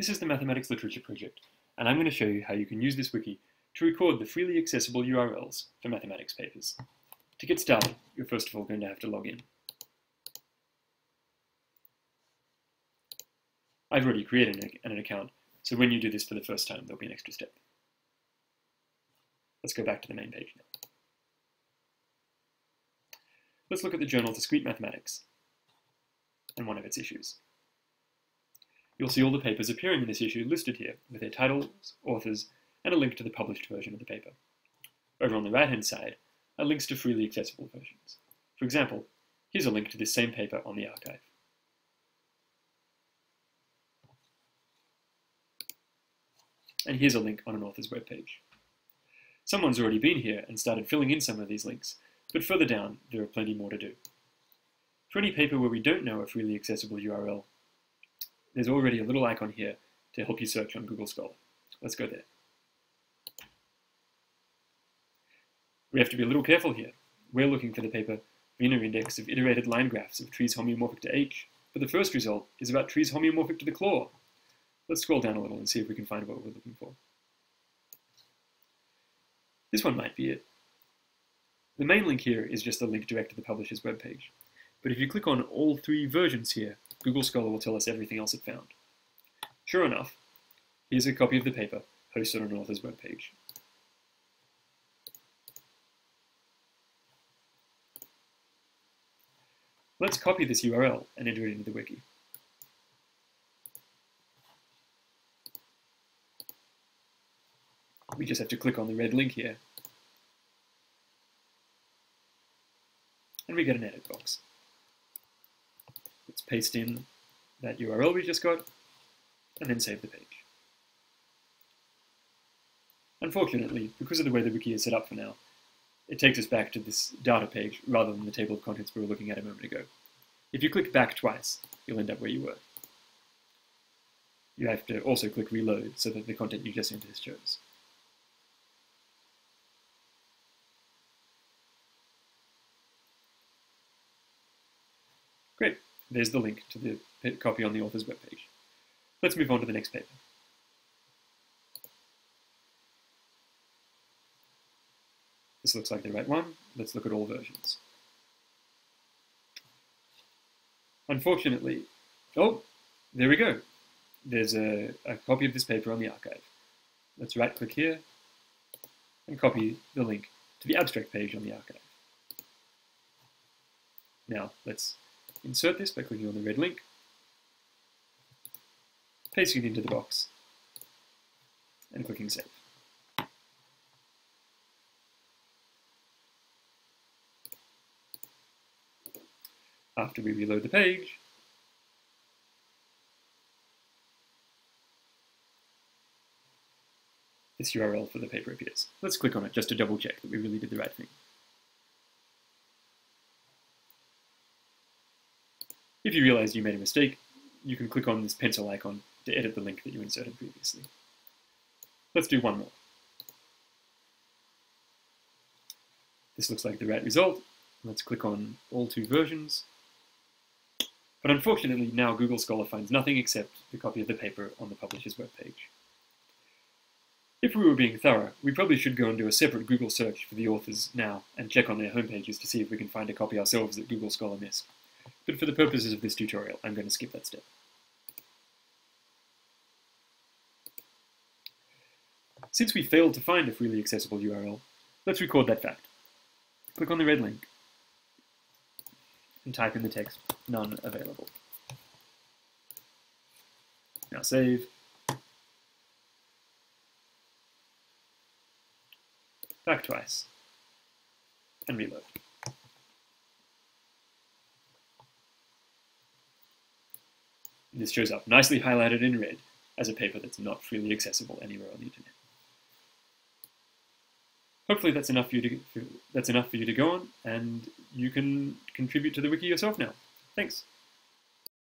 This is the Mathematics Literature Project, and I'm going to show you how you can use this wiki to record the freely accessible URLs for mathematics papers. To get started, you're first of all going to have to log in. I've already created an account, so when you do this for the first time, there'll be an extra step. Let's go back to the main page now. Let's look at the journal Discrete Mathematics and one of its issues. You'll see all the papers appearing in this issue listed here, with their titles, authors, and a link to the published version of the paper. Over on the right-hand side are links to freely accessible versions. For example, here's a link to this same paper on the arXiv. And here's a link on an author's webpage. Someone's already been here and started filling in some of these links, but further down, there are plenty more to do. For any paper where we don't know a freely accessible URL, there's already a little icon here to help you search on Google Scholar. Let's go there. We have to be a little careful here. We're looking for the paper Wiener Index of Iterated Line Graphs of Trees Homeomorphic to H, but the first result is about trees homeomorphic to the claw. Let's scroll down a little and see if we can find what we're looking for. This one might be it. The main link here is just a link direct to the publisher's webpage. But if you click on all three versions here, Google Scholar will tell us everything else it found. Sure enough, here's a copy of the paper hosted on an author's webpage. Let's copy this URL and enter it into the wiki. We just have to click on the red link here, and we get an edit box. Paste in that URL we just got, and then save the page. Unfortunately, because of the way the wiki is set up for now, it takes us back to this data page rather than the table of contents we were looking at a moment ago. If you click back twice, you'll end up where you were. You have to also click reload so that the content you just entered shows. Great. There's the link to the copy on the author's webpage. Let's move on to the next paper. This looks like the right one. Let's look at all versions. Unfortunately, oh, there we go. There's a, a copy of this paper on the arXiv. Let's right click here and copy the link to the abstract page on the arXiv. Now let's Insert this by clicking on the red link, pasting it into the box, and clicking Save. After we reload the page, this URL for the paper appears. Let's click on it just to double check that we really did the right thing. If you realize you made a mistake, you can click on this pencil icon to edit the link that you inserted previously. Let's do one more. This looks like the right result. Let's click on all two versions. But unfortunately, now Google Scholar finds nothing except the copy of the paper on the publisher's webpage. If we were being thorough, we probably should go and do a separate Google search for the authors now and check on their homepages to see if we can find a copy ourselves that Google Scholar missed but for the purposes of this tutorial, I'm going to skip that step. Since we failed to find a freely accessible URL, let's record that fact. Click on the red link and type in the text, none available. Now save. Back twice. And reload. This shows up nicely highlighted in red as a paper that's not freely accessible anywhere on the internet. Hopefully that's enough for you to that's enough for you to go on, and you can contribute to the wiki yourself now. Thanks.